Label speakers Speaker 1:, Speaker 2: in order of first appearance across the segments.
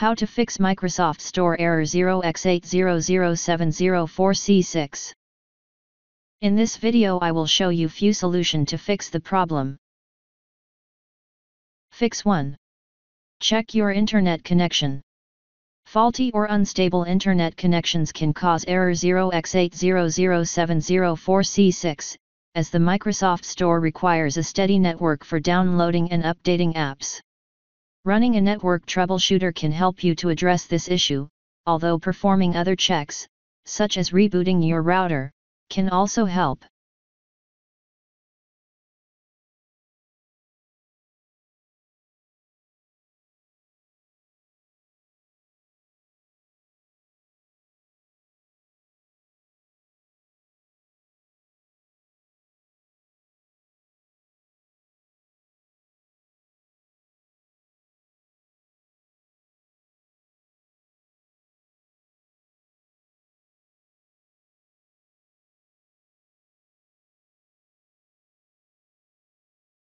Speaker 1: How to fix Microsoft Store error 0x8007004C6. In this video I will show you few solution to fix the problem. Fix 1. Check your internet connection. Faulty or unstable internet connections can cause error 0x8007004C6, as the Microsoft Store requires a steady network for downloading and updating apps. Running a network troubleshooter can help you to address this issue, although performing other checks, such as rebooting your router, can also help.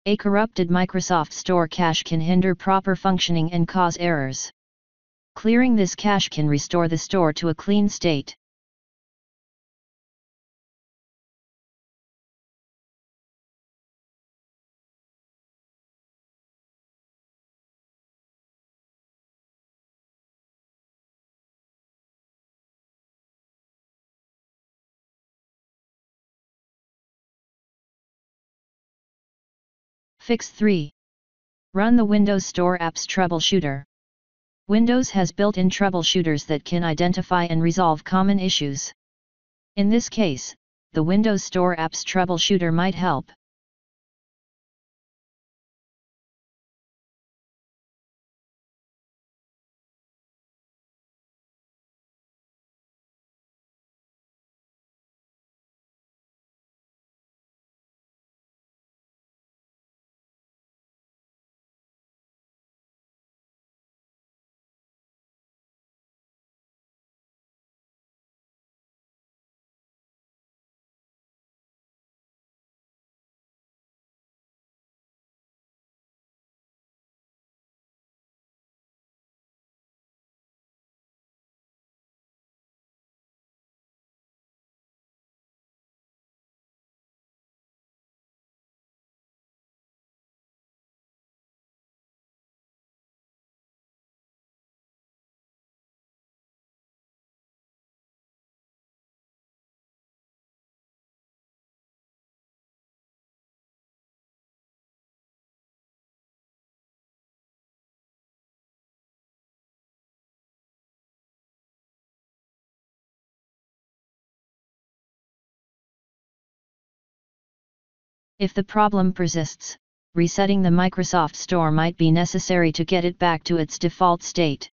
Speaker 1: A corrupted Microsoft Store cache can hinder proper functioning and cause errors. Clearing this cache can restore the store to a clean state. Fix 3. Run the Windows Store Apps Troubleshooter. Windows has built-in troubleshooters that can identify and resolve common issues. In this case, the Windows Store Apps Troubleshooter might help. If the problem persists, resetting the Microsoft Store might be necessary to get it back to its default state.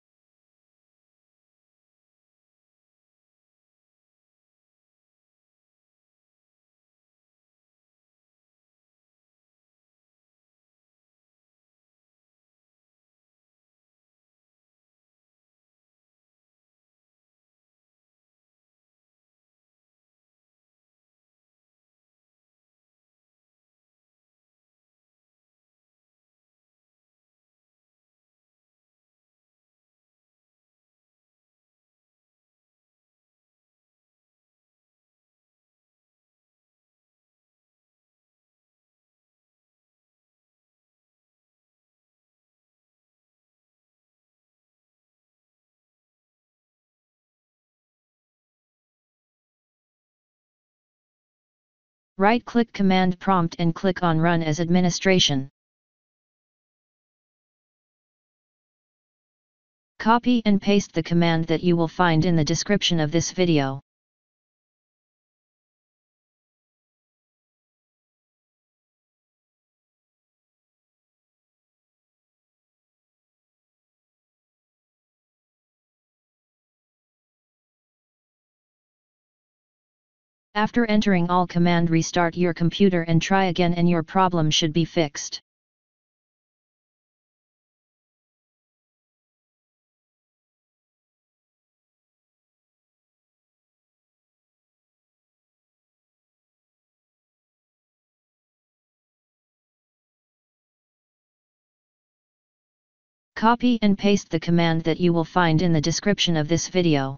Speaker 1: Right-click Command Prompt and click on Run as Administration. Copy and paste the command that you will find in the description of this video. After entering all command restart your computer and try again and your problem should be fixed. Copy and paste the command that you will find in the description of this video.